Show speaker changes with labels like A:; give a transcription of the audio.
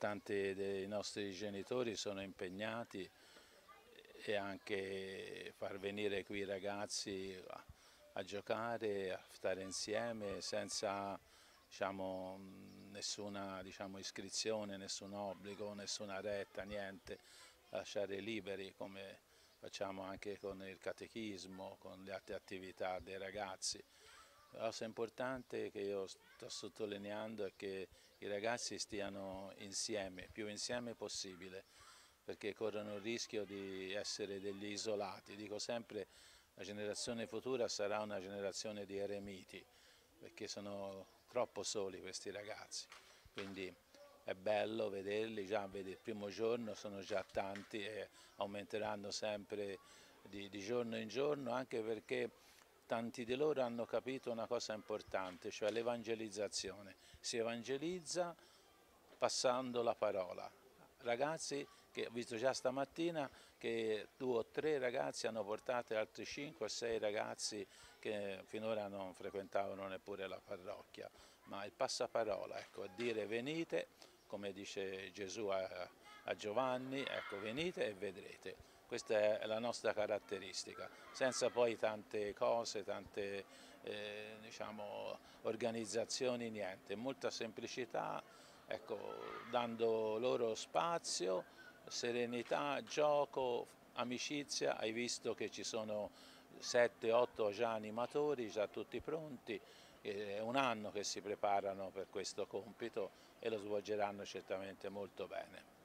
A: tanti dei nostri genitori sono impegnati e anche far venire qui i ragazzi a, giocare, a stare insieme senza diciamo, nessuna diciamo, iscrizione, nessun obbligo, nessuna retta, niente, lasciare liberi come facciamo anche con il catechismo, con le altre attività dei ragazzi. La cosa importante che io sto sottolineando è che i ragazzi stiano insieme, più insieme possibile, perché corrono il rischio di essere degli isolati. Dico sempre la generazione futura sarà una generazione di eremiti, perché sono troppo soli questi ragazzi. Quindi è bello vederli, già vedi, il primo giorno sono già tanti e aumenteranno sempre di, di giorno in giorno, anche perché tanti di loro hanno capito una cosa importante, cioè l'evangelizzazione. Si evangelizza passando la parola. Ragazzi che ho visto già stamattina che due o tre ragazzi hanno portato altri cinque o sei ragazzi che finora non frequentavano neppure la parrocchia, ma il passaparola, ecco, dire venite, come dice Gesù a, a Giovanni, ecco, venite e vedrete. Questa è la nostra caratteristica, senza poi tante cose, tante eh, diciamo, organizzazioni, niente, molta semplicità, ecco, dando loro spazio, serenità, gioco, amicizia, hai visto che ci sono 7-8 già animatori, già tutti pronti, è un anno che si preparano per questo compito e lo svolgeranno certamente molto bene.